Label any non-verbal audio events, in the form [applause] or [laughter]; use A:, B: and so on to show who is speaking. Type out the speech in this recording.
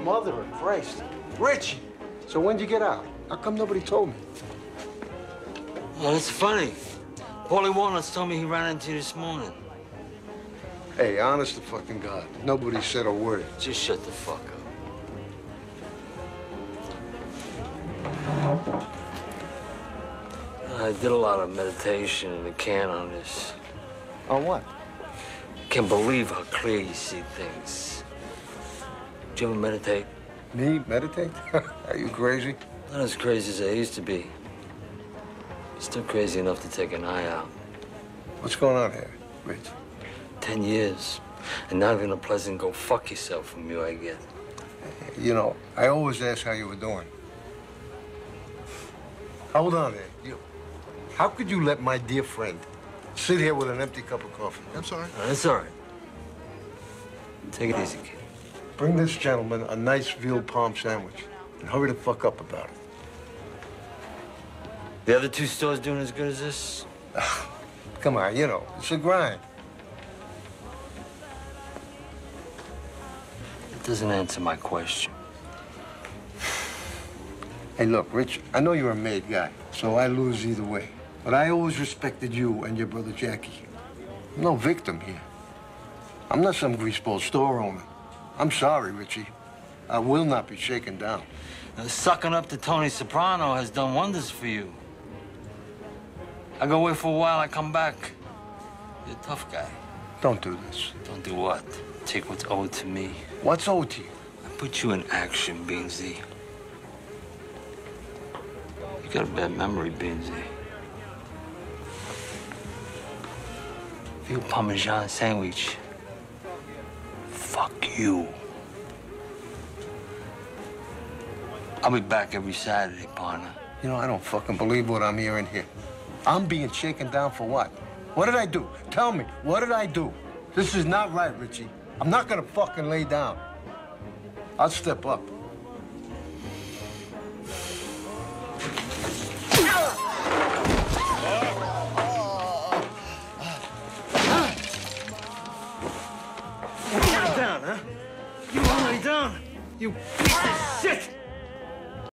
A: mother of Christ. Richie! So when'd you get out? How come nobody told me?
B: Well, it's funny. Paulie Walnuts told me he ran into you this morning.
A: Hey, honest to fucking God, nobody said a word.
B: Just shut the fuck up. I did a lot of meditation in the can on this.
A: On what?
B: Can't believe how clear you see things. Ever meditate?
A: Me? Meditate? [laughs] Are you crazy?
B: Not as crazy as I used to be. Still crazy enough to take an eye out.
A: What's going on here, Rich?
B: Ten years. And not even a pleasant go fuck yourself from you I get.
A: You know, I always ask how you were doing. Hold on there. You, how could you let my dear friend sit here with an empty cup of coffee? I'm sorry.
B: No, that's all right. Take it easy, kid.
A: Bring this gentleman a nice veal parm sandwich and hurry the fuck up about it.
B: The other two stores doing as good as this? [sighs]
A: Come on, you know, it's a grind.
B: It doesn't answer my question. [sighs]
A: Hey, look, Rich, I know you're a made guy, so I lose either way. But I always respected you and your brother Jackie. I'm no victim here. I'm not some greaseball store owner. I'm sorry, Richie. I will not be shaken down.
B: Now, sucking up to Tony Soprano has done wonders for you. I go away for a while, I come back. You're a tough guy.
A: Don't do this.
B: Don't do what? Take what's owed to me.
A: What's owed to you?
B: I put you in action, Beansie. You got a bad memory, Beansie. Veal Parmesan sandwich. Fuck you. I'll be back every Saturday, partner.
A: You know, I don't fucking believe what I'm hearing here. I'm being shaken down for what? What did I do? Tell me, what did I do? This is not right, Richie. I'm not gonna fucking lay down. I'll step up.
B: Down, huh? You want me down? You piece of shit!